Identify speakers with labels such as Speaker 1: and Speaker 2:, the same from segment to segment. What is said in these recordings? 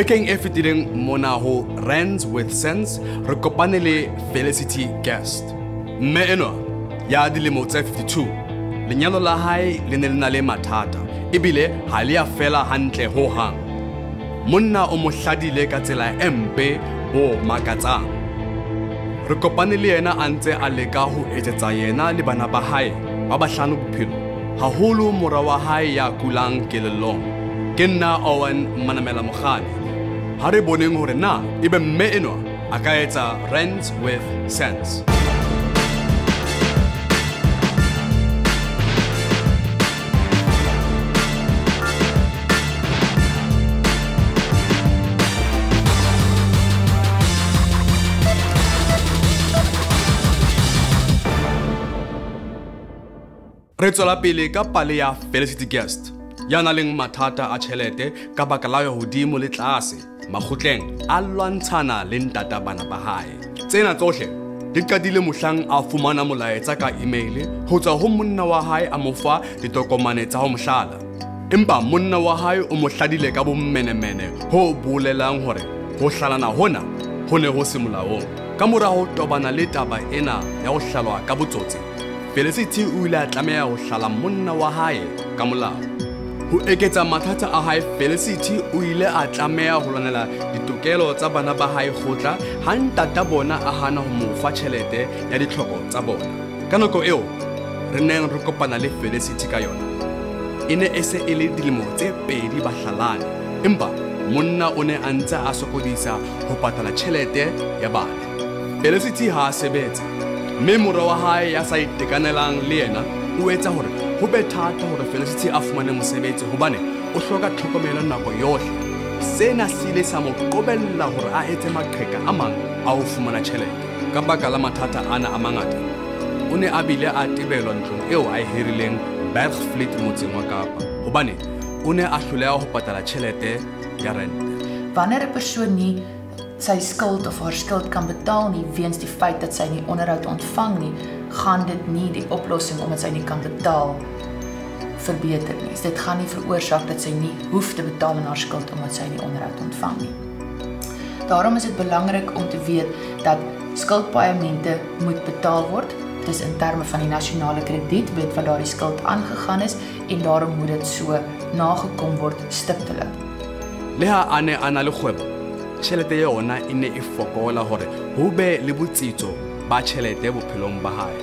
Speaker 1: bekeng e fetileng mona ho rands with sense re kopane le felicity guest. Mme enwa ya dilemo tse 52 lenyalo la hae le ne le na le mathata ebile ha le ya fela hantle ho hang. Monna o mo hladile ka tsela e mpe ho makatsang. Re kopane le yena a ntse a leka ho etsetsa yena le bana ba hae ba bahlano bophelo haholo mora wa hae ya kulang kelellong. Ke nna owen manamela mokgane ha re boneng hore na ebe mme enwa a ka etsa rent with sense. Re tswela pele ka pale ya felicity guest ya nang le mathata a tjhelete ka baka la ya hodimo le tlase makgotleng a lwantshana le ntata bana ba hae. Tsena tsohle di qadile mohlang a fumana molaetsa ka email ho tswa ho monna wa hae a mo fa ditokomane tsa ho mohlala empa monna wa hae o mo hladile ka bommenemene ho bolelang hore ho hlalana hona ho ne ho se molaong. Ka mora ho tobana le taba ena ya ho hlalwa ka botsotsi felicity o ile a tlameha ho hlala monna wa hae ka molao ho eketsa mathata a hae felicity o ile a tlameha ho lwanela ditokelo tsa bana ba hae kgotla ha ntata bona a hana ho mo fa tjhelete ya ditlhoko tsa bona. Ka nako eo re neng re kopana le felicity ka yona. E ne e se e le dilemo tse pedi ba hlalane empa monna o ne a ntse a sokodisa ho patala tjhelete ya bana. Felicity ha a sebetsa mme mora wa hae ya sa itekanelang le yena o etsa hore ho be thata hore felicity a fumane mosebetsi hobane o hloka tlhokomelo nako yohle. Sena se ile sa mo qobella hore a etse maqheka a mang a ho fumana tjhelete. Ka baka la mathata ana a mangata o ne a bile a tebelwa ntlong eo a e hirileng bergfleet motseng wa kapa. Hobane o ne a hloleha ho patala tjhelete ya rente.
Speaker 2: Wanneer 'n persoon nie sy skuld of haar skuld kan betaal nie weens die feit dat sy nie onderhoud ontvang nie, gaan dit nie die oplossing omdat sy nie kan betaal verbeter nie. Dit gaan nie veroorsaak dat sy nie hoef te betaal aan haar skuld omdat sy nie onderhoud ontvang nie. Daarom is dit belangrik om te weet dat skuldpaemente moet betaal word. Dit is in terme van die nasionale kredietwet wat daardie skuld aangegaan is en daarom moet dit so nagekom word stiptelik.
Speaker 1: le ha a ne a na le kgwebo tjhelete yona e ne e fokola hore ho be le botsitso ba tjhelete bophelong ba hae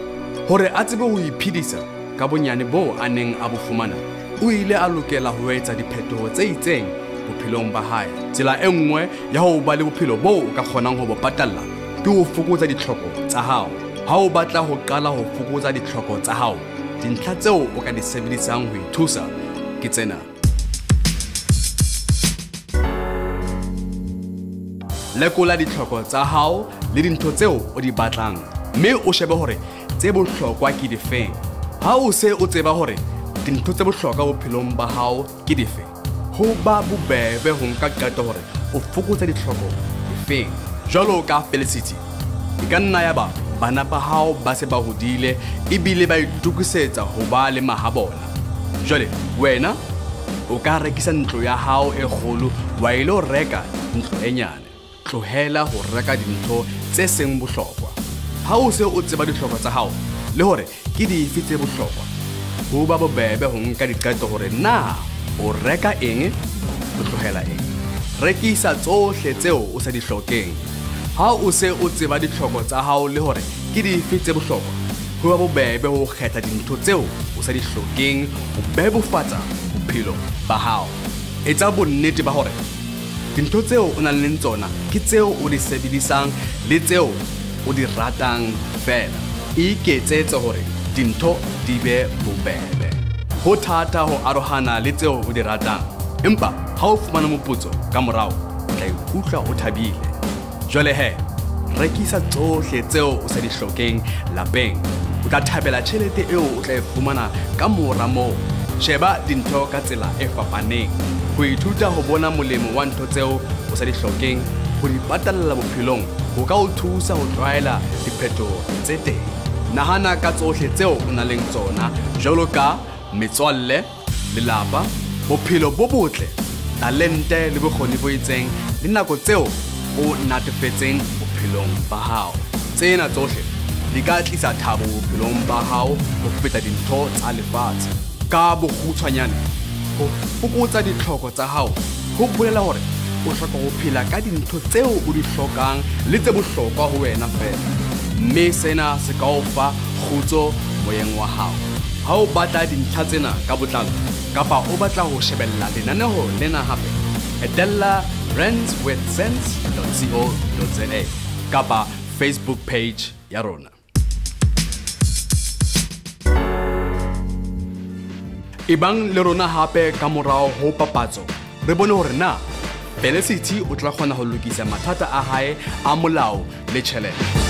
Speaker 1: hore a tsebe ho iphedisa ka bonyane boo a neng a bo fumana o ile a lokela ho etsa diphetoho tse itseng bophelong ba hae. Tsela e nngwe ya ho ba le bophelo boo o ka kgonang ho bo patalla ke ho fokotsa ditlhoko tsa hao. Ha o batla ho qala ho fokotsa ditlhoko tsa hao dintlha tseo o ka di sebedisang ho ithusa ke tsena. Lekola ditlhoko tsa hao le dintho tseo o di batlang mme o shebe hore tse bohlokwa ke difeng ha o se o tseba hore dintho tse bohlokwa bophelong ba hao ke dife? Ho ba bobebe ho nka qeto hore o fokotsa ditlhoko difeng? Jwalo ka felicity e ka nna ya ba bana ba hao ba se ba hodile ebile ba itukisetsa ho ba le mahabona jwale wena o ka rekisa ntlo ya hao e kgolo wa ile o reka ntlo e nyane. Tlohela ho reka dintho tse seng bohlokwa. Ha o se o tseba ditlhoko tsa hao le hore ke dife tse botlhokwa ho ba bobebe go nka diqeto gore na o reka eng o tlogela eng? Rekisa tsohle tseo o sa di tlhokeng ha o se o tseba ditlhoko tsa gago le gore ke dife tse botlhokwa go ba bobebe go kgetha dintho tseo o sa di tlhokeng go bebofatsa bophelo ba hao. Etsa bonnete ba gore dintho tseo o nang leng tsona ke tseo o di sebedisang le tseo o di ratang fela iketsetse gore dintho di be bobebe. Ho thata ho arohana le tseo o di ratang empa ha o fumana moputso ka morao o tla ikutlwa o thabile. Jwale he rekisa tsohle tseo o sa di hlokeng lapeng. O tla thabela tjhelete eo o tla e fumana ka mora moo. Sheba dintho ka tsela e fapaneng. Ho ithuta ho bona molemo wa ntho tseo o sa di hlokeng. Ho di patalla bophelong. Ho ka o thusa ho tlwaela diphetoho tse teng nahana ka tsohle tseo o nang leng tsona jalo ka metswalle lelapa bophelo bo botle talente le bokgoni bo itseng le nako tseo o natefetseng bophelong ba hao. Tsena tsohle di ka tlisa thabo bophelong ba hao ho feta dintho tsa lefatshe. Ka bokgutshwanyane ho fokotsa ditlhoko tsa hao go bolela gore o hloka ho phela ka dintho tseo o di hlokang le tse bohlokwa ho wena fela mme sena se ka o fa kgutso moyeng wa hao. Ha o batla dintlha tsena ka botlalo kapa o batla ho shebella lenaneo lena hape etella randswithsense.co.za kapa facebook page ya rona. Ebang le rona hape ka morao ho papatso re bone hore na felicity o tla kgona ho lokisa mathata a hae a molao le tjhelete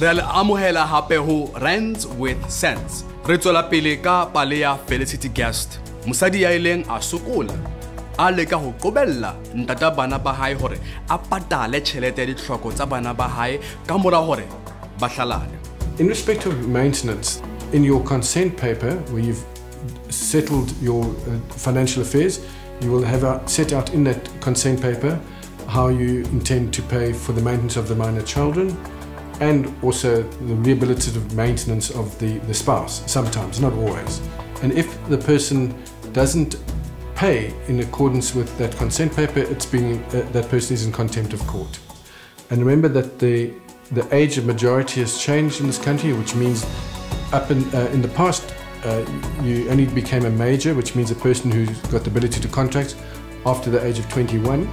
Speaker 1: amohela with sense. Felicity guest. Ho ntata bana ba hore a patale tsa bana ba ka mora hore ba hlalane.
Speaker 3: In respect of maintenance, in your consent paper, where you've settled your uh, financial affairs, you will have set out in that consent paper how you intend to pay for the maintenance of the minor children and also the rehabilitative maintenance of the, the spouse, sometimes, not always. And if the person doesn't pay in accordance with that consent paper, it's being, uh, that person is in contempt of court. And remember that the, the age of majority has changed in this country, which means up in, uh, in the past, uh, you only became a major, which means a person who's got the ability to contract after the age of 21.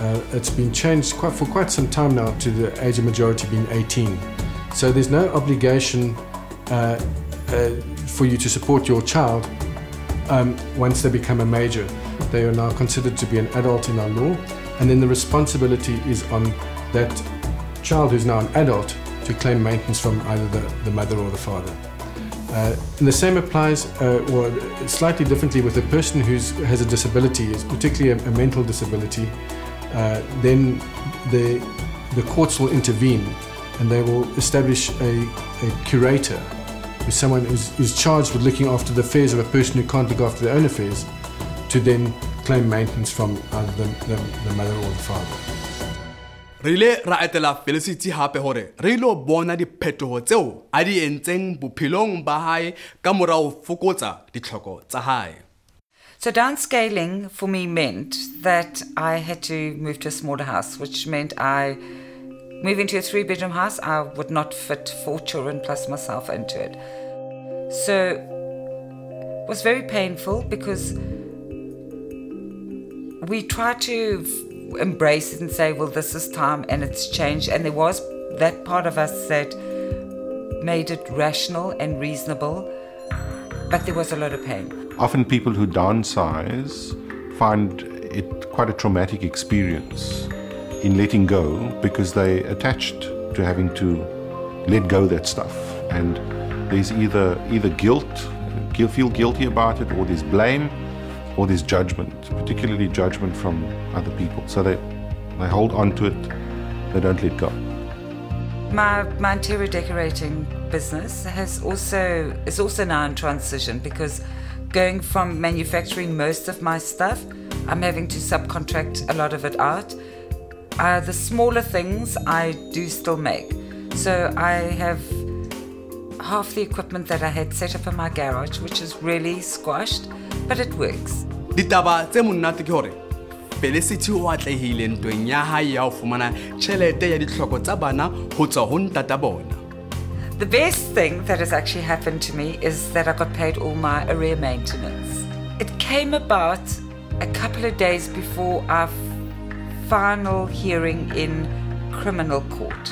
Speaker 3: Uh, it's been changed quite, for quite some time now to the age of majority being 18. So there's no obligation uh, uh, for you to support your child um, once they become a major. They are now considered to be an adult in our law, and then the responsibility is on that child who's now an adult to claim maintenance from either the, the mother or the father. Uh, and the same applies, uh, or slightly differently, with a person who has a disability, particularly a, a mental disability. Uh, then the, the courts will intervene and they will establish a, a curator, who's someone who's, who's charged with looking after the affairs of a person who can't look after their own affairs, to then claim maintenance from either the, the, the mother or the father.
Speaker 1: re ile ra etela felicity hape hore re ilo bona diphetoho tseo a di entseng bophelong ba hae ka mora ho fokotsa ditlhoko tsa hae
Speaker 4: So downscaling for me meant that I had to move to a smaller house, which meant I move into a three bedroom house. I would not fit four children plus myself into it. So it was very painful because we tried to embrace it and say, well, this is time and it's changed. And there was that part of us that made it rational and reasonable, but there was a lot of pain.
Speaker 5: Often people who downsize find it quite a traumatic experience in letting go because they attached to having to let go that stuff. And there's either either guilt feel guilty about it or there's blame or there's judgment particularly judgment from other people. So they they hold on to it they don't let go.
Speaker 4: My, my interior decorating business has also is also now in transition because going from manufacturing most of my stuff, I'm having to subcontract a lot of it out. Uh, the smaller things I do still make, so I have half the equipment that I had set up in my garage, which is really squashed, but it works.
Speaker 1: ditaba tse monate ke hore felicity o atlehile ntweng ya hae ya ho fumana tjhelete ya ditlhoko tsa bana ho tswa ho ntata bona
Speaker 4: The best thing that has actually happened to me is that I got paid all my arrear maintenance. It came about a couple of days before our final hearing in criminal court.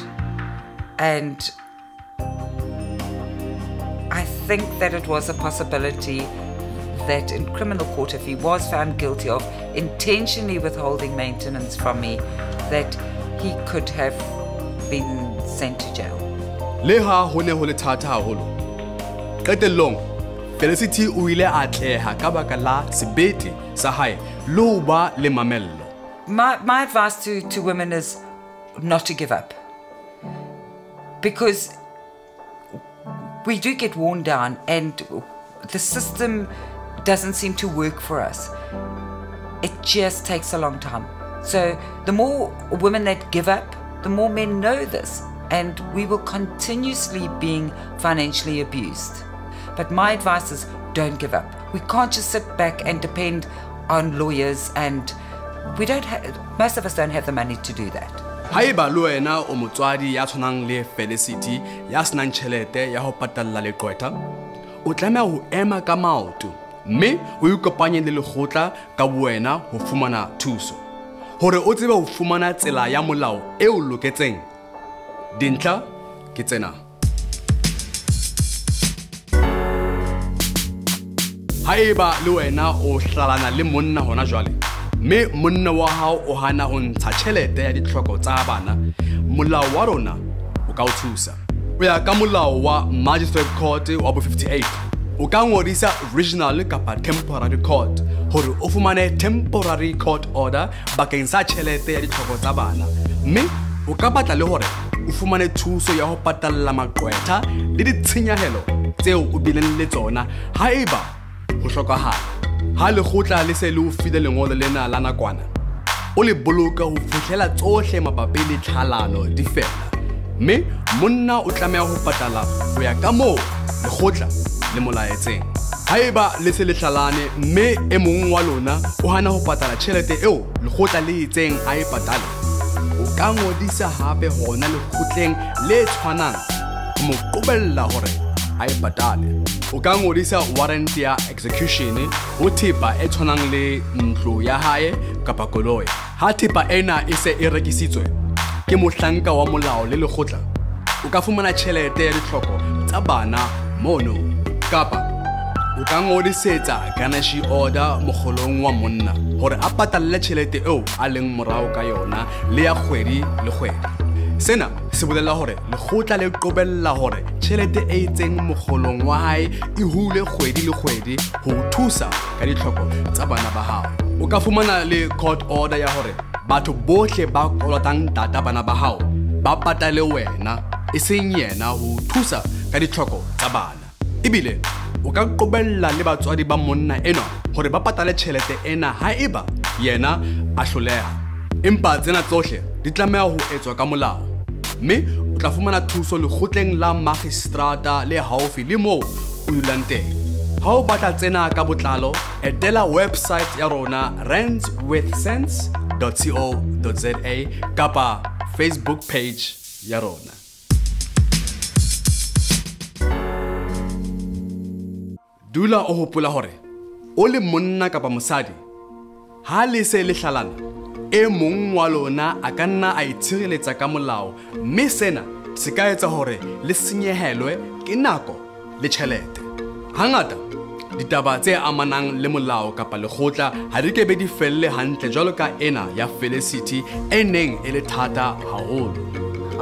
Speaker 4: And I think that it was a possibility that in criminal court, if he was found guilty of intentionally withholding maintenance from me, that he could have been sent to jail.
Speaker 1: Le ha ho ne ho le thata haholo qetellong felicity o ile a atleha ka baka la sebete sa hae le ho ba le mamello
Speaker 4: My, my advice to, to women is not to give up. because we do get worn down and the system doesn't seem to work for us. It just takes a long time. So the more women that give up, the more men know this, and we will continuously being financially abused. But my advice is don't give up. We can't just sit back and depend on lawyers and we don't have most of us don't have the money to do that.
Speaker 1: le wena o motswadi ya tshwanang le felicity ya senang tšhelete ya go leqwetha o ho ema ka maoto mme o ikopanye le ka bowena ho fumana thuso hore o tsebe ho fumana tsela ya molao e o loketseng dintlha ke tsena. Haeba le wena o hlalana le monna hona jwale mme monna wa hao o hana ho ntsha tjhelete ya ditlhoko tsa bana molao wa rona o ka o thusa. O ya ka molao wa magistrate court wa bo 58 o ka ngodisa regional kapa temporary court hore o fumane temporary court order bakeng sa tjhelete ya ditlhoko tsa bana. Mme o ka batla le hore o fumane thuso ya ho patalla maqwetha le ditshenyahelo tseo o bileng le tsona. Haeba ho hlokahala ha lekgotla le se le o file lengolo lena la nakwana o le boloka ho fihlela tsohle mabapi le tlhalano di fela. Mme monna o tlameha ho patala ho ya ka moo lekgotla le molaetseng. Haeba le se le hlalane mme e mong wa lona o hana ho patala tjhelete eo lekgotla le itseng a e patale ka ngodisa hape hona lekgotleng le tshwanang. Mo qobella hore a e patale. O ka ngodisa warrant ya execution ho thepa e tshwanang le ntlo ya hae kapa koloi. Ha thepa ena e se e rekisitswe ke mohlanka wa molao le lekgotla. O ka fumana tjhelete ya ditlhoko tsa bana mono kapa o ka ngodisetsa ganashi order mokgolong wa monna hore a patalle tjhelete eo a leng morao ka yona le ya kgwedi le kgwedi. Sena se bolela hore lekgotla le qobella hore tjhelete e itseng mokgolong wa hae e hule kgwedi le kgwedi ho o thusa ka ditlhoko tsa bana ba hao. O ka fumana le court order ya hore batho bohle ba kolotang tata bana ba hao ba patale wena e seng yena ho o thusa ka ditlhoko tsa bana. Ebile o ka qobella le batswadi ba monna enwa hore ba patale tjhelete ena haeba yena a hloleha. Empa tsena tsohle di tlameha ho etswa ka molao. Mme o tla fumana thuso lekgotleng la magistrata le haufi le moo o dulang teng. Ha o batla tsena ka botlalo etela website ya rona randswithsense co za kapa facebook page ya rona dula o hopola hore o le monna kapa mosadi ha le se le hlalana e mong wa lona a ka nna a itshireletsa ka molao mme sena se ka etsa hore le senyehelwe ke nako le tjhelete. Hangata ditaba tse amanang le molao kapa lekgotla ha di kebe di felle hantle jwalo ka ena ya felicity e neng e le thata haholo.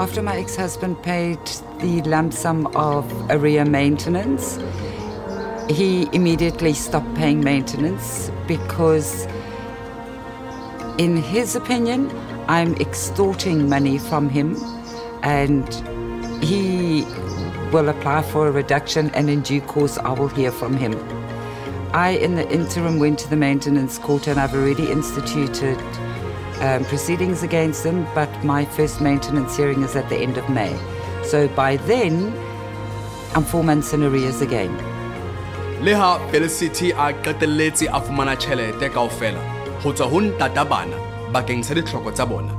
Speaker 4: After my ex husband paid the lump sum of arrear maintenance, he immediately stopped paying maintenance because, in his opinion, I'm extorting money from him and he will apply for a reduction, and in due course, I will hear from him. I, in the interim, went to the maintenance court and I've already instituted um, proceedings against them, but my first maintenance hearing is at the end of May. So by then, I'm four months in arrears again.
Speaker 1: Le ha felicity a qetelletse a fumana tjhelete kaofela ho tswa ho ntata bana bakeng sa ditlhoko tsa bona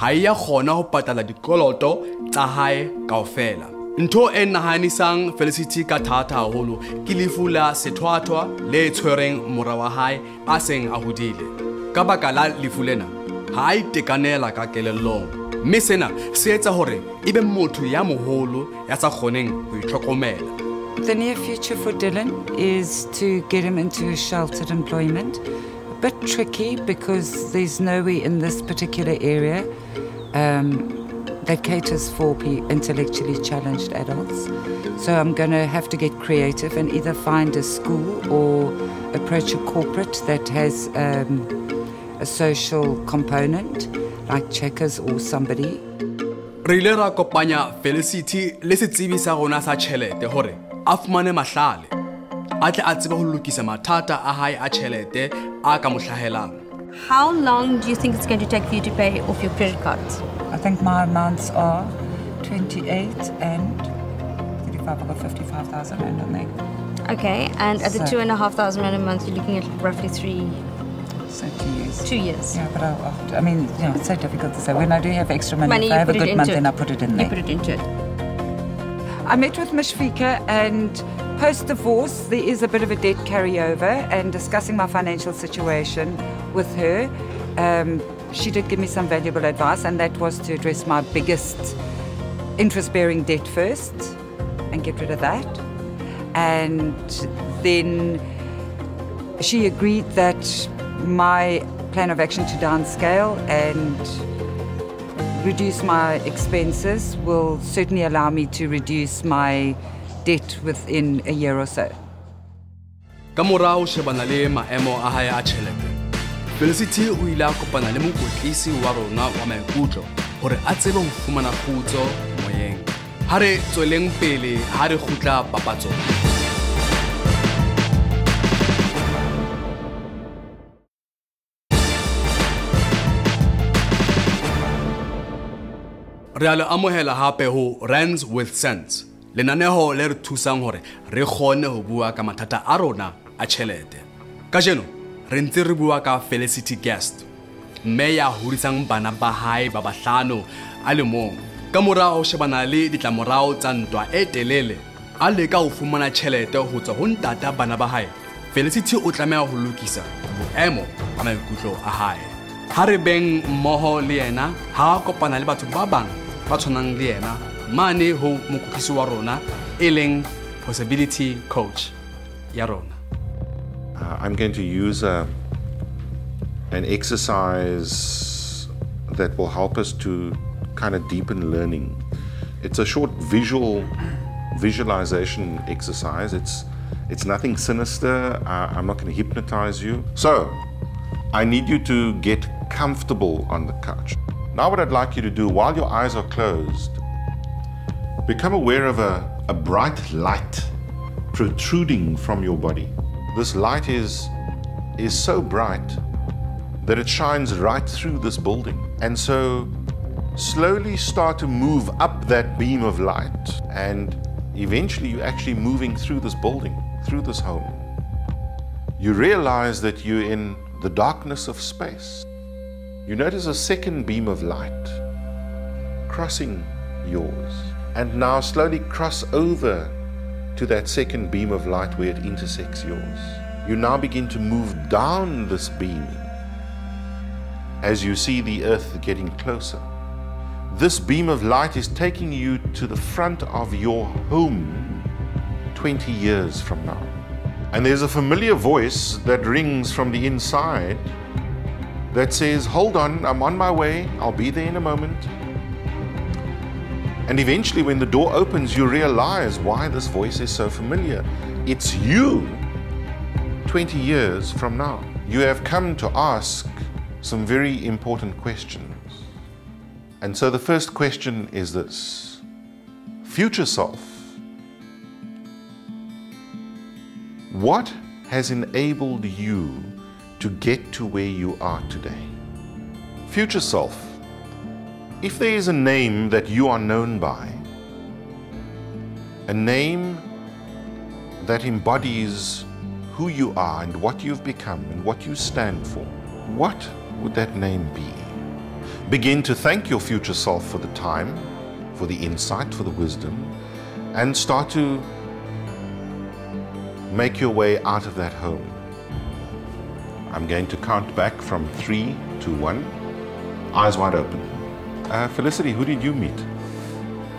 Speaker 1: ha e ya kgona ho patala dikoloto tsa hae kaofela. Ntho e nahanisang felicity ka thata haholo ke lefu la sethwathwa le tshwereng mora wa hae a seng a hodile. Ka baka la lefu lena ha a itekanela ka kelellong. Mme sena se etsa hore e be motho ya moholo ya sa kgoneng ho itlhokomela
Speaker 4: The near future for Dylan is to get him into a sheltered employment. A bit tricky because there's nowhere in this particular area um, that caters for intellectually challenged adults. So I'm going to have to get creative and either find a school or approach a corporate that has um, a social component, like Checkers or somebody.
Speaker 1: re ile ra kopanya felicity le setsebi sa rona sa tšhelete gore a fumane mahlale a tle a tsebe go lokisa mathata a hae a tšhelete a ka mo hlahelang
Speaker 6: How long do you think it's going to take for you to pay off your credit cards?
Speaker 4: I think my amounts are 28 and 35. I've got 55,000 rand on there.
Speaker 6: Okay, and at the
Speaker 4: So-
Speaker 6: two and a half thousand rand a month, you're looking at roughly three,
Speaker 4: So two years.
Speaker 6: two years.
Speaker 4: Yeah, but I, I- I mean, you know, it's so difficult to say. When I do have extra money,
Speaker 6: Money,
Speaker 4: if I have a good month,
Speaker 6: into
Speaker 4: then. I put it in there.
Speaker 6: You
Speaker 4: there.
Speaker 6: put it into it.
Speaker 4: I met with Moeshfieka and post divorce, there is a bit of a debt carryover. And discussing my financial situation with her, um, she did give me some valuable advice, and that was to address my biggest interest bearing debt first and get rid of that. And then she agreed that my plan of action to downscale and reduce my expenses will certainly allow me to reduce my debt within a year or so.
Speaker 1: ka morao shebana le maemo a hae a tšhelete felicity o ile a kopana le mokotlisi wa rona wa maikutlo gore a tsebe go fumana khutso moyeng ha tsweleng pele ha re gutla papatsong re a le amogela gape go rands with sense. Lenaneo le re thusang gore re kgone go bua ka mathata a rona a tšhelete. Ka jeno re ntse re bua ka felicity guest mme ya hodisang bana ba hae ba bahlano a le mong. Ka morago shebana le ditlamorago tsa ntwa e telele a leka go fumana tšhelete go tswa go ntata bana ba hae. Felicity o tlameha go lokisa boemo ba maikutlo a hae. Ha re beng mmoho le yena ha a kopana le batho ba bang ba tshwanang le yena mane ho mokotlisi wa rona e leng possibility coach ya rona
Speaker 5: Uh, I'm going to use a, an exercise that will help us to kind of deepen learning. It's a short visual visualization exercise. It's it's nothing sinister. Uh, I'm not going to hypnotize you. So, I need you to get comfortable on the couch. Now, what I'd like you to do while your eyes are closed, become aware of a, a bright light protruding from your body. This light is, is so bright that it shines right through this building. And so slowly start to move up that beam of light, and eventually you're actually moving through this building, through this home. You realize that you're in the darkness of space. You notice a second beam of light crossing yours, and now slowly cross over to that second beam of light where it intersects yours. You now begin to move down this beam as you see the earth getting closer. This beam of light is taking you to the front of your home 20 years from now. And there's a familiar voice that rings from the inside that says, Hold on, I'm on my way, I'll be there in a moment. And eventually, when the door opens, you realize why this voice is so familiar. It's you 20 years from now. You have come to ask some very important questions. And so the first question is this Future self, what has enabled you to get to where you are today? Future self, if there is a name that you are known by, a name that embodies who you are and what you've become and what you stand for, what would that name be? Begin to thank your future self for the time, for the insight, for the wisdom, and start to make your way out of that home. I'm going to count back from three to one, eyes wide open. Uh, Felicity, who did you meet?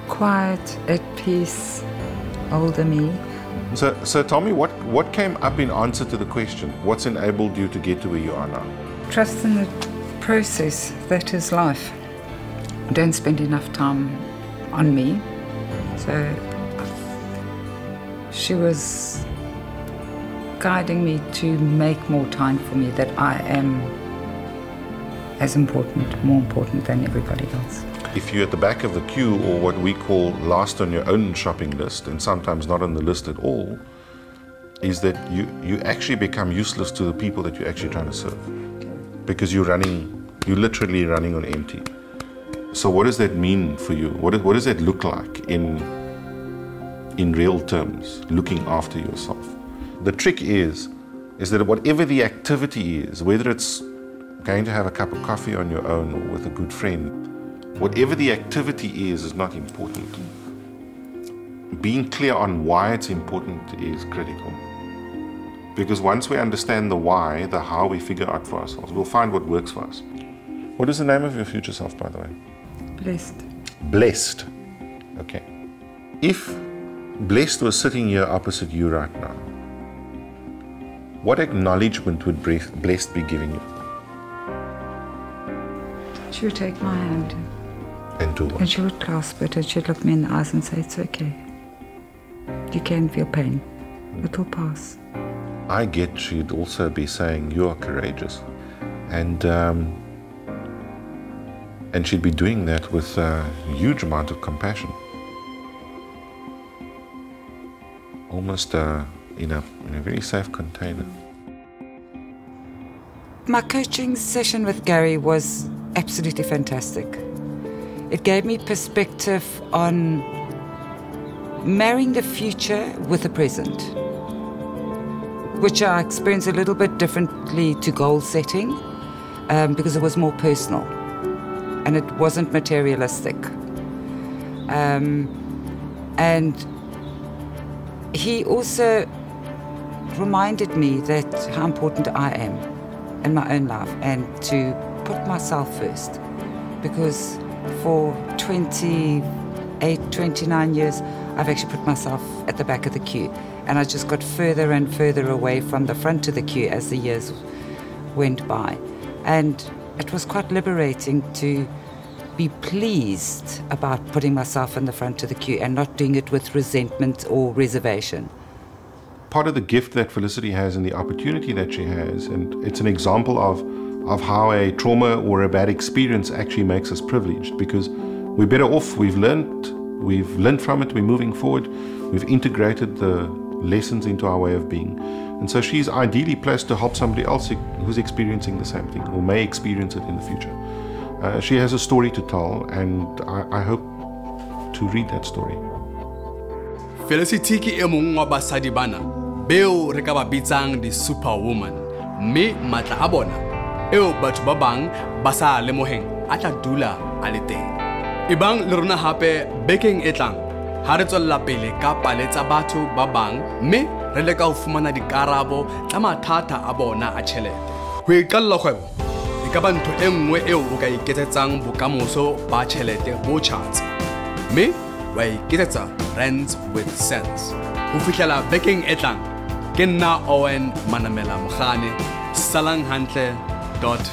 Speaker 4: Quiet, at peace, older me.
Speaker 5: So, so tell me what, what came up in answer to the question, what's enabled you to get to where you are now?
Speaker 4: Trust in the process that is life. Don't spend enough time on me. So she was guiding me to make more time for me, that I am as important, more important than everybody else.
Speaker 5: If you're at the back of the queue or what we call last on your own shopping list, and sometimes not on the list at all, is that you, you actually become useless to the people that you're actually trying to serve. Because you're running, you're literally running on empty. So what does that mean for you? What, what does that look like in, in real terms, looking after yourself? The trick is, is that whatever the activity is, whether it's going to have a cup of coffee on your own or with a good friend, whatever the activity is, is not important. Being clear on why it's important is critical. Because once we understand the why, the how we figure out for ourselves, we'll find what works for us. What is the name of your future self, by the way?
Speaker 4: Blessed.
Speaker 5: Blessed. Okay. If blessed was sitting here opposite you right now, what acknowledgement would blessed be giving you?
Speaker 4: She would take my hand.
Speaker 5: And do what?
Speaker 4: And she would clasp it and she'd look me in the eyes and say, It's okay. You can feel pain. It will pass.
Speaker 5: I get she'd also be saying, You are courageous. And um, and she'd be doing that with a huge amount of compassion. Almost uh, in, a, very safe container.
Speaker 4: My coaching session with Gary was absolutely fantastic. It gave me perspective on marrying the future with the present, which I experienced a little bit differently to goal setting um, because it was more personal and it wasn't materialistic. Um, and he also reminded me that how important I am in my own life and to put myself first because for 28, 29 years, I've actually put myself at the back of the queue. And I just got further and further away from the front of the queue as the years went by. And it was quite liberating to be pleased about putting myself in the front of the queue and not doing it with resentment or reservation.
Speaker 5: Part of the gift that Felicity has and the opportunity that she has, and it's an example of of how a trauma or a bad experience actually makes us privileged because we're better off. We've learned, we've learned from it, we're moving forward, we've integrated the lessons into our way of being. And so she's ideally placed to help somebody else who's experiencing the same thing or may experience it in the future. Uh, she has a story to tell, and I, I hope to read that story.
Speaker 1: Felicity ke e mong wa basadi bana beo re ka ba bitsang di superwoman. Mme matla a bona eo batho ba bang ba sa lemoheng a tla dula a le teng. E bang le rona hape bekeng e tlang ha re tswella pele ka paletsa batho ba bang mme re leka ho fumana dikarabo tsa mathata a bona a tjhelete. Ho iqalla kgwebo e ka ba ntho e nngwe eo o ka iketsetsang bokamoso ba tjhelete bo tjhatsi. Mme wa iketsetsa rands with sense ho fihlela bekeng e tlang ke nna owen manamela mogane salang hantle dot.